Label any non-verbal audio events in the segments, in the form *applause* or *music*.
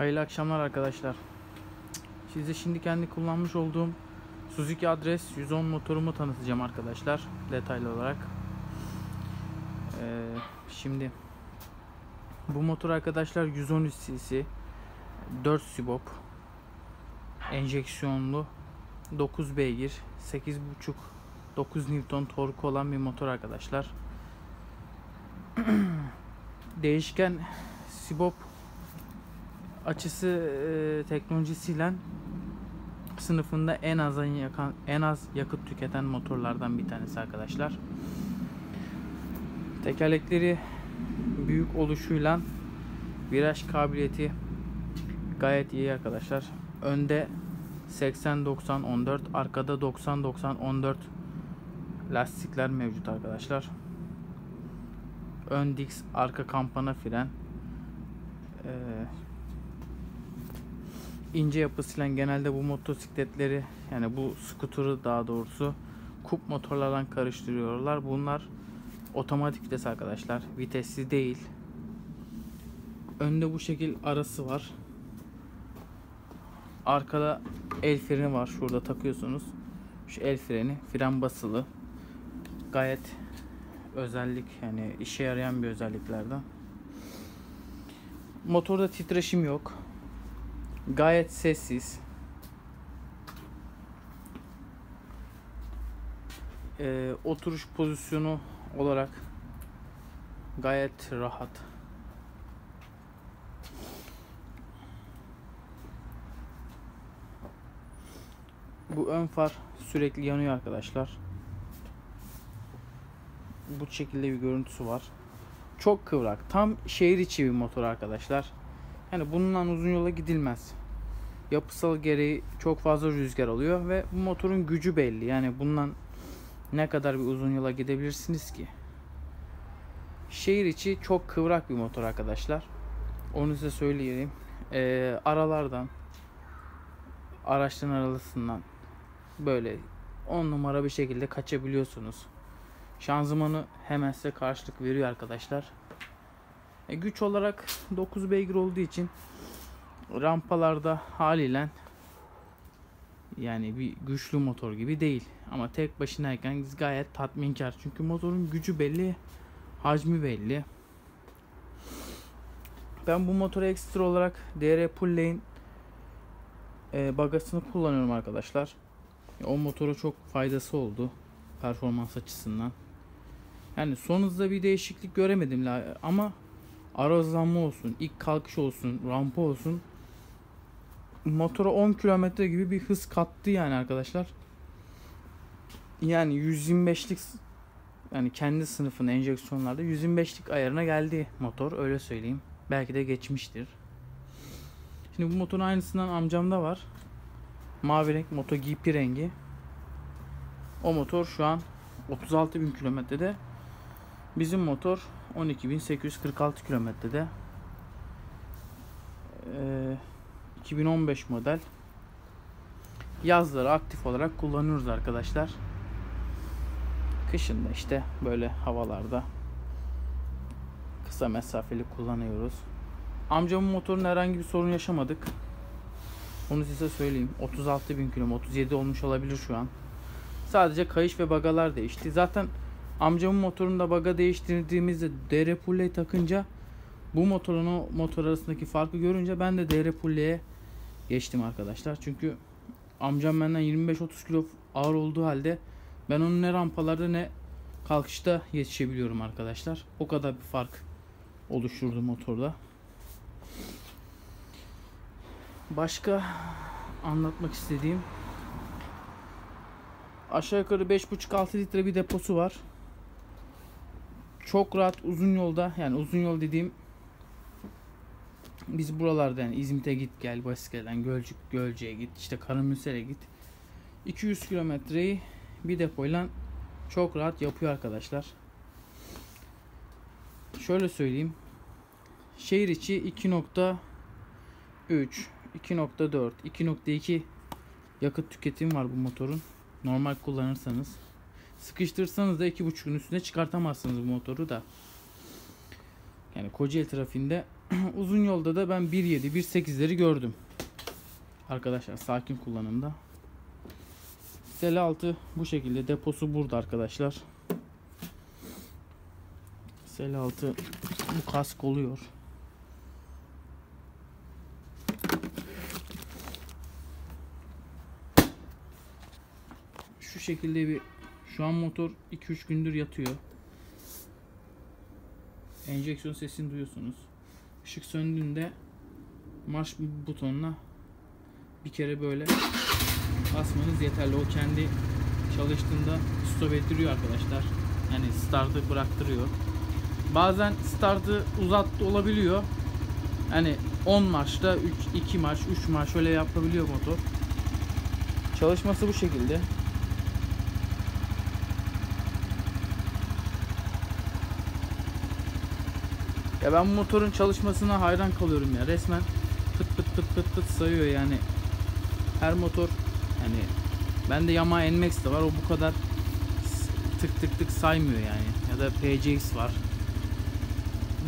Hayırlı akşamlar arkadaşlar. Size şimdi kendi kullanmış olduğum Suzuki Adres 110 motorumu tanıtacağım arkadaşlar detaylı olarak. Ee, şimdi bu motor arkadaşlar 113 cc 4 sibop enjeksiyonlu 9 beygir 8.5 9 Newton torku olan bir motor arkadaşlar. *clears throat* Değişken sibop açısı e, teknolojisiyle sınıfında en az yakan en az yakıt tüketen motorlardan bir tanesi arkadaşlar. Tekerlekleri büyük oluşuyla viraj kabiliyeti gayet iyi arkadaşlar. Önde 80 90 14, arkada 90 90 14 lastikler mevcut arkadaşlar. Ön diks, arka kampana fren. Ee, ince yapısıyla genelde bu motosikletleri yani bu skuturu daha doğrusu kup motorlardan karıştırıyorlar. Bunlar otomatik vites arkadaşlar. Vitesli değil. Önde bu şekil arası var. Arkada el freni var. Şurada takıyorsunuz. Şu el freni. Fren basılı. Gayet özellik yani işe yarayan bir özelliklerden. Motorda titreşim yok. Gayet sessiz. Ee, oturuş pozisyonu olarak gayet rahat. Bu ön far sürekli yanıyor arkadaşlar. Bu şekilde bir görüntüsü var. Çok kıvrak. Tam şehir içi bir motor arkadaşlar. Yani bundan uzun yola gidilmez. Yapısal gereği çok fazla rüzgar alıyor ve bu motorun gücü belli. Yani bundan ne kadar bir uzun yola gidebilirsiniz ki? Şehir içi çok kıvrak bir motor arkadaşlar. Onu size söyleyeyim. Ee, aralardan araçların arasından böyle 10 numara bir şekilde kaçabiliyorsunuz. Şanzımanı hemen size karşılık veriyor arkadaşlar. E, güç olarak 9 beygir olduğu için rampalarda haliyle yani bir güçlü motor gibi değil. Ama tek başınayken gayet tatminkar. Çünkü motorun gücü belli, hacmi belli. Ben bu motoru ekstra olarak DR Pulley'in e, bagasını kullanıyorum arkadaşlar. O motora çok faydası oldu performans açısından. Yani son hızda bir değişiklik göremedim ama ara hızlanma olsun, ilk kalkış olsun, rampa olsun motora 10 kilometre gibi bir hız kattı yani arkadaşlar. Yani 125'lik yani kendi sınıfın enjeksiyonlarda 125'lik ayarına geldi motor öyle söyleyeyim. Belki de geçmiştir. Şimdi bu motorun aynısından amcamda var. Mavi renk MotoGP rengi. O motor şu an 36.000 kilometrede. Bizim motor 12.846 kilometrede. Ee, 2015 model. Yazları aktif olarak kullanıyoruz arkadaşlar. Kışın da işte böyle havalarda kısa mesafeli kullanıyoruz. Amcamın motorun herhangi bir sorun yaşamadık. Onu size söyleyeyim. 36 bin km, 37 olmuş olabilir şu an. Sadece kayış ve bagalar değişti. Zaten amcamın motorunda baga değiştirdiğimizde DR Pulley takınca bu motorun motor arasındaki farkı görünce ben de DR Pulley'e geçtim arkadaşlar. Çünkü amcam benden 25-30 kilo ağır olduğu halde ben onun ne rampalarda ne kalkışta yetişebiliyorum arkadaşlar. O kadar bir fark oluşturdu motorda. Başka anlatmak istediğim aşağı yukarı 5,5-6 litre bir deposu var. Çok rahat uzun yolda yani uzun yol dediğim biz buralarda yani İzmit'e git gel Basikle'den Gölcük Gölcük'e git işte Karamürsel'e git 200 kilometreyi bir depoyla çok rahat yapıyor arkadaşlar. Şöyle söyleyeyim. Şehir içi 2.3 2.4 2.2 yakıt tüketimi var bu motorun. Normal kullanırsanız. Sıkıştırsanız da 2.5'ün üstüne çıkartamazsınız bu motoru da. Yani Kocaeli trafiğinde *clears throat* Uzun yolda da ben 1.7 1.8'leri gördüm. Arkadaşlar sakin kullanımda. Sele altı bu şekilde deposu burada arkadaşlar. Sele altı bu kask oluyor. Şu şekilde bir şu an motor 2-3 gündür yatıyor. Enjeksiyon sesini duyuyorsunuz. Işık söndüğünde marş butonuna bir kere böyle basmanız yeterli. O kendi çalıştığında stop ettiriyor arkadaşlar. Yani startı bıraktırıyor. Bazen startı uzattı olabiliyor. Hani 10 marşta 3 2 marş 3 marş öyle yapabiliyor motor. Çalışması bu şekilde. Ya ben motorun çalışmasına hayran kalıyorum ya. Resmen pıt pıt pıt pıt pıt sayıyor yani. Her motor yani bende Yamaha NMAX de var. O bu kadar tık tık tık saymıyor yani. Ya da PCX var.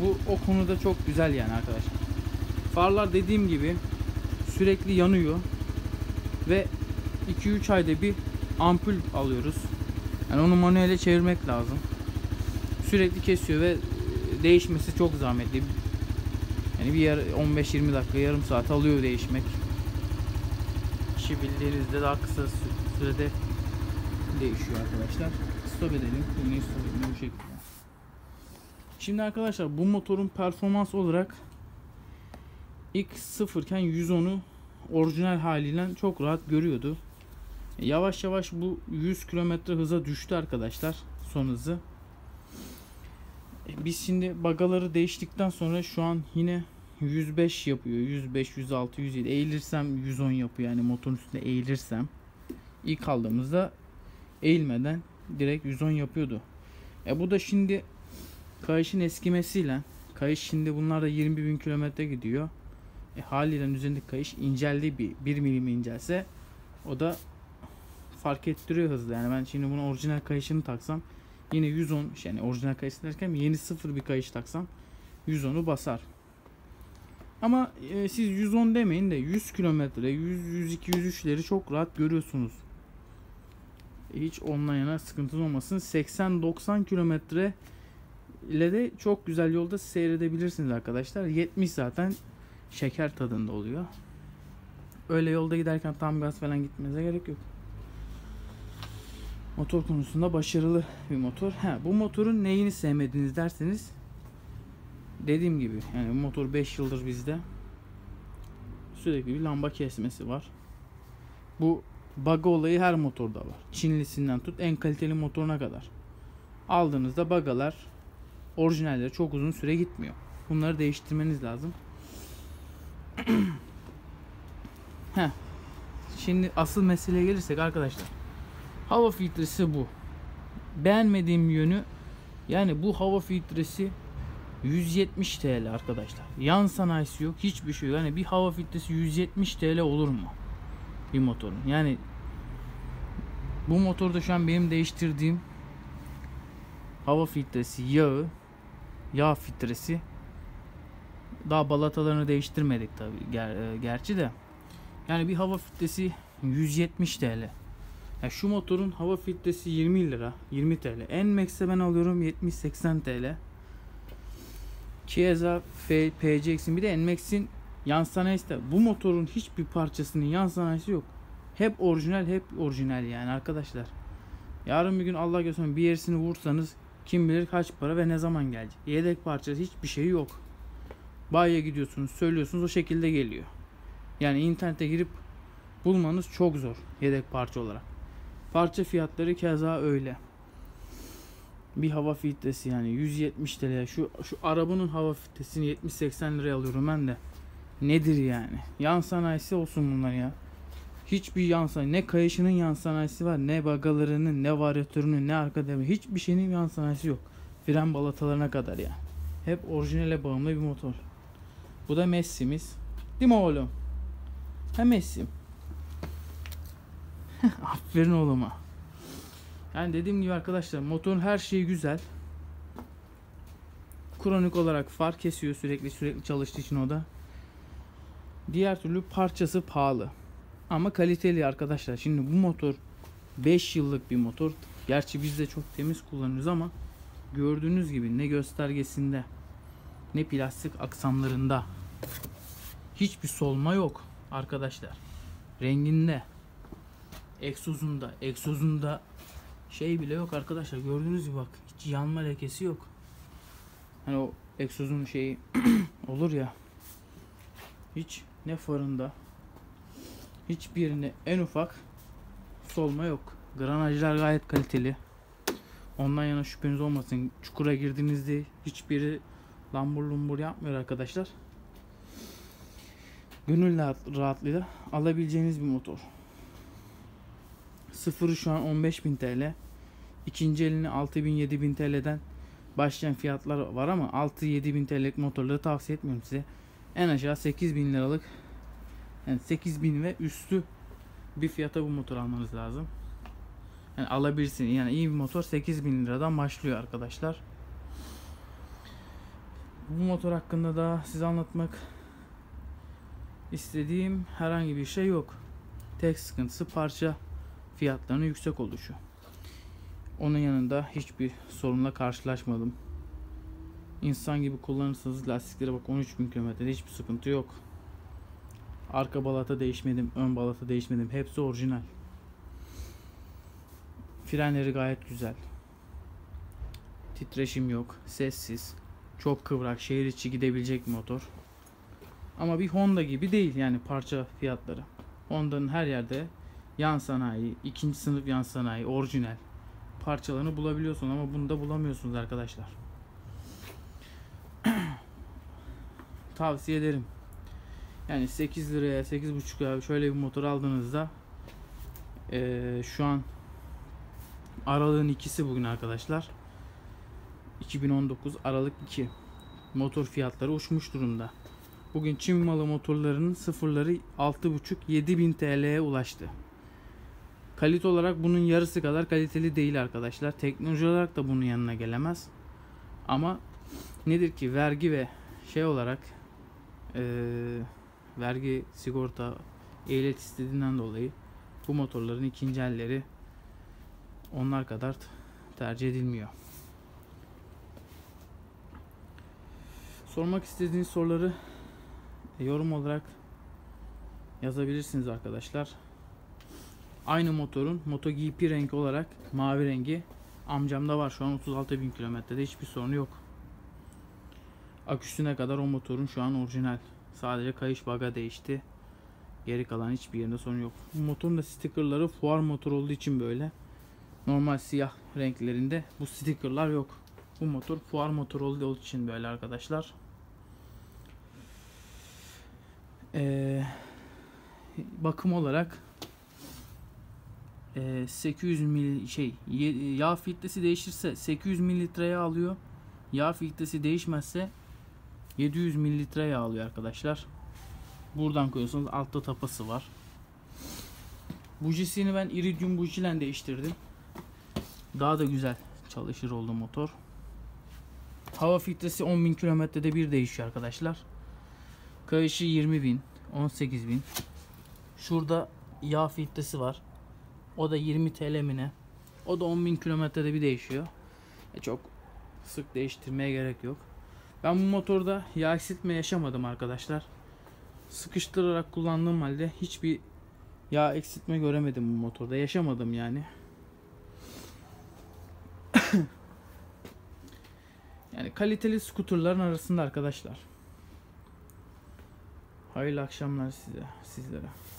Bu o konuda çok güzel yani arkadaşlar. Farlar dediğim gibi sürekli yanıyor ve 2-3 ayda bir ampul alıyoruz. Yani onu manuele çevirmek lazım. Sürekli kesiyor ve değişmesi çok zahmetli. Yani bir yer 15-20 dakika yarım saat alıyor değişmek. İşi bildiğinizde daha kısa sürede değişiyor arkadaşlar. Stop edelim. Bunu stop edelim bu şekilde. Şimdi arkadaşlar bu motorun performans olarak ilk sıfırken 110'u orijinal haliyle çok rahat görüyordu. Yavaş yavaş bu 100 km hıza düştü arkadaşlar son hızı. Biz şimdi bagaları değiştikten sonra şu an yine 105 yapıyor. 105, 106, 107. Eğilirsem 110 yapıyor. Yani motorun üstünde eğilirsem. ilk aldığımızda eğilmeden direkt 110 yapıyordu. E bu da şimdi kayışın eskimesiyle kayış şimdi bunlar da 20 bin kilometre gidiyor. E haliyle üzerindeki kayış inceldi bir 1 milim incelse o da fark ettiriyor hızlı. Yani ben şimdi bunu orijinal kayışını taksam Yine 110 yani orijinal kayısı derken yeni sıfır bir kayış taksam 110'u basar. Ama e, siz 110 demeyin de 100 kilometre, 100, 102, 103'leri çok rahat görüyorsunuz. Hiç ondan yana sıkıntınız olmasın. 80-90 kilometre ile de çok güzel yolda seyredebilirsiniz arkadaşlar. 70 zaten şeker tadında oluyor. Öyle yolda giderken tam gaz falan gitmenize gerek yok motor konusunda başarılı bir motor. Ha, bu motorun neyini sevmediniz derseniz dediğim gibi yani bu motor 5 yıldır bizde sürekli bir lamba kesmesi var. Bu bug olayı her motorda var. Çinlisinden tut en kaliteli motoruna kadar. Aldığınızda bagalar orijinalleri çok uzun süre gitmiyor. Bunları değiştirmeniz lazım. *clears throat* Heh. Şimdi asıl meseleye gelirsek arkadaşlar. Hava filtresi bu. Beğenmediğim yönü yani bu hava filtresi 170 TL arkadaşlar. Yan sanayisi yok. Hiçbir şey yok. Yani bir hava filtresi 170 TL olur mu? Bir motorun. Yani bu motorda şu an benim değiştirdiğim hava filtresi yağı yağ filtresi daha balatalarını değiştirmedik tabi ger e, gerçi de yani bir hava filtresi 170 TL yani şu motorun hava filtresi 20 lira, 20 TL. En max'e ben alıyorum 70-80 TL. Chiesa PCX'in bir de NMAX'in yan sanayisi de bu motorun hiçbir parçasının yan sanayisi yok. Hep orijinal, hep orijinal yani arkadaşlar. Yarın bir gün Allah göstermesin bir yerisini vursanız kim bilir kaç para ve ne zaman gelecek. Yedek parçası hiçbir şey yok. Bayiye gidiyorsunuz, söylüyorsunuz o şekilde geliyor. Yani internete girip bulmanız çok zor yedek parça olarak. Parça fiyatları keza öyle. Bir hava filtresi yani 170 TL. Şu şu arabanın hava filtresini 70-80 liraya alıyorum ben de. Nedir yani? Yan sanayisi olsun bunlar ya. Hiçbir yan sanayi, ne kayışının yan sanayisi var, ne bagalarının, ne varyatörünün, ne arka devre, hiçbir şeyin yan sanayisi yok. Fren balatalarına kadar ya. Hep orijinale bağımlı bir motor. Bu da Messi'miz. Değil mi oğlum? Ha Messi. *laughs* Aferin oğluma. Yani dediğim gibi arkadaşlar motorun her şeyi güzel. kronik olarak far kesiyor sürekli sürekli çalıştığı için o da. Diğer türlü parçası pahalı. Ama kaliteli arkadaşlar. Şimdi bu motor 5 yıllık bir motor. Gerçi biz de çok temiz kullanıyoruz ama gördüğünüz gibi ne göstergesinde ne plastik aksamlarında hiçbir solma yok arkadaşlar. Renginde egzozunda egzozunda şey bile yok arkadaşlar. Gördüğünüz gibi bak hiç yanma lekesi yok. Hani o egzozun şeyi *clears throat* olur ya hiç ne farında hiçbirinde en ufak solma yok. Granajlar gayet kaliteli. Ondan yana şüpheniz olmasın. Çukura girdiğinizde hiçbiri lambur lumbur yapmıyor arkadaşlar. Gönül rahat- rahatlığıyla alabileceğiniz bir motor. Sıfırı şu an 15.000 TL. İkinci elini 6000 7000 TL'den başlayan fiyatlar var ama 6-7 TL'lik motorları tavsiye etmiyorum size. En aşağı 8000 liralık yani 8000 ve üstü bir fiyata bu motor almanız lazım. Yani alabilirsin. Yani iyi bir motor 8000 liradan başlıyor arkadaşlar. Bu motor hakkında da size anlatmak istediğim herhangi bir şey yok. Tek sıkıntısı parça fiyatlarının yüksek oluşu. Onun yanında hiçbir sorunla karşılaşmadım. İnsan gibi kullanırsanız lastiklere bak 13.000 kilometrede hiçbir sıkıntı yok. Arka balata değişmedim, ön balata değişmedim. Hepsi orijinal. Frenleri gayet güzel. Titreşim yok, sessiz, çok kıvrak, şehir içi gidebilecek motor. Ama bir Honda gibi değil yani parça fiyatları. Honda'nın her yerde yan sanayi, ikinci sınıf yan sanayi, orijinal parçalarını bulabiliyorsun ama bunu da bulamıyorsunuz arkadaşlar. *clears throat* Tavsiye ederim. Yani 8 liraya 8,5 liraya şöyle bir motor aldığınızda eee, şu an Aralığın ikisi bugün arkadaşlar. 2019 Aralık 2. Motor fiyatları uçmuş durumda. Bugün Çin malı motorlarının sıfırları 6,5-7 bin TL'ye ulaştı. Kalite olarak bunun yarısı kadar kaliteli değil arkadaşlar. Teknoloji olarak da bunun yanına gelemez. Ama nedir ki vergi ve şey olarak eee, vergi sigorta ehliyet istediğinden dolayı bu motorların ikinci elleri onlar kadar tercih edilmiyor. Sormak istediğiniz soruları e, yorum olarak yazabilirsiniz arkadaşlar. Aynı motorun MotoGP rengi olarak mavi rengi amcamda var şu an 36 bin kilometrede hiçbir sorunu yok. Aküsüne kadar o motorun şu an orijinal. Sadece kayış baga değişti. Geri kalan hiçbir yerinde sorun yok. Bu motorun da stickerları fuar motor olduğu için böyle. Normal siyah renklerinde bu stickerlar yok. Bu motor fuar motor olduğu için böyle arkadaşlar. Ee, bakım olarak ee, 800 mil şey yağ filtresi değişirse 800 mililitreye alıyor. Yağ filtresi değişmezse 700 mililitre yağ alıyor arkadaşlar. Buradan koyuyorsunuz. Altta tapası var. Bujisini ben iridium bujiyle değiştirdim. Daha da güzel çalışır oldu motor. Hava filtresi 10.000 kilometrede bir değişiyor arkadaşlar. Kayışı 20.000, 18.000. Şurada yağ filtresi var. O da 20 TL mi ne? O da 10.000 kilometrede bir değişiyor. E çok sık değiştirmeye gerek yok. Ben bu motorda yağ eksiltme yaşamadım arkadaşlar. Sıkıştırarak kullandığım halde hiçbir yağ eksiltme göremedim bu motorda. Yaşamadım yani. *coughs* yani kaliteli skuterların arasında arkadaşlar. Hayırlı akşamlar size, sizlere.